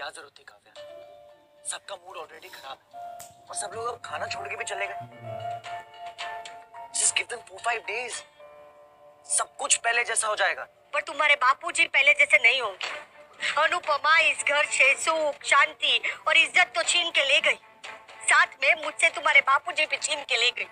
क्या ज़रूरत थी काव्या? सबका मूड ऑलरेडी खराब है। और सब लोग अब खाना छोड़ के भी चले गए। Just give them four five days सब कुछ पहले जैसा हो जाएगा। पर तुम्हारे बापूजी पहले जैसे नहीं होंगे। अनुपमा इस घर से सुख, शांति और इज़्ज़त तो छीन के ले गई। साथ में मुझसे तुम्हारे बापूजी भी छीन के ले गई।